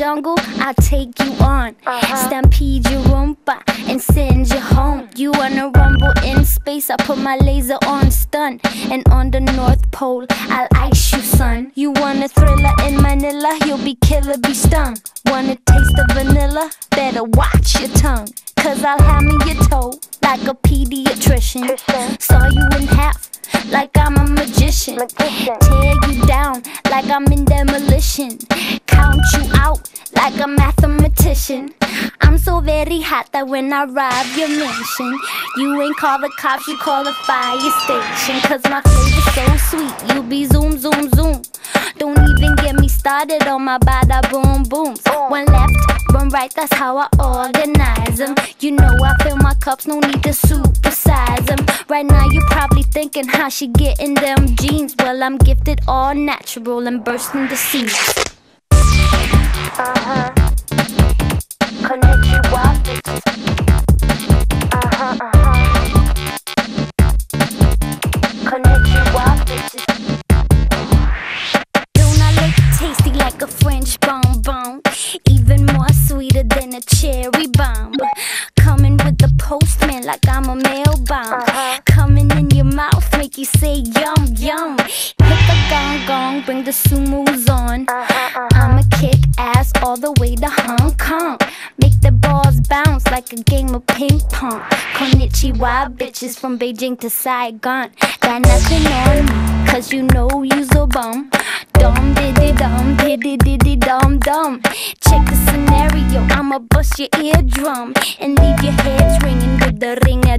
jungle, I'll take you on. Uh-huh. Stampede your roomba and send you home. You wanna rumble in space? I put my laser on stun. And on the North Pole, I'll ice you, son. You wanna thriller in Manila? You'll be killer, be stung. Wanna taste the vanilla? Better watch your tongue. Cause I'll hammer your toe like a pediatrician. Saw you in half like I'm a magician. Tear you down like I'm in demolition. Count you out like a mathematician. I'm so very hot that when I rob your mansion, you ain't call the cops, you call the fire station. Cause my flavor's so sweet, you be zoom, zoom, zoom. Don't even get me started on my bada boom booms. One left, one right, that's how I organize them. You know I fill my cups, no need to supersize them. Right now you're probably thinking how she getting them jeans. Well, I'm gifted all natural and bursting the seams. Uh-huh. Konnichiwa, bitches. Uh-huh, uh-huh. Konnichiwa. Don't I look tasty like a French bonbon? Even more sweeter than a cherry make you say yum yum. Hit the gong gong, bring the sumos on. I'ma kick ass all the way to Hong Kong. Make the balls bounce like a game of ping pong. Konnichiwa, bitches from Beijing to Saigon. Got nothing on me, cause you know you's a bum. Dum diddy dum, diddy diddy dum dum. Check the scenario, I'ma bust your eardrum and leave your heads ringing with the ring a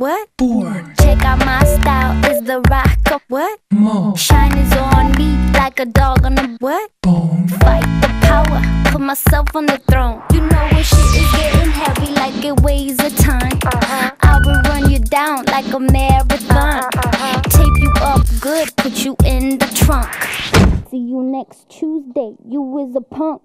what? Born. Check out my style, is the rock of what? Mo. Shine is on me like a dog on a what? Bone. Fight the power, put myself on the throne. You know when shit is getting heavy like it weighs a ton. Uh-huh. I will run you down like a marathon. Uh-huh, uh-huh. Tape you up good, put you in the trunk. See you next Tuesday, you is a punk.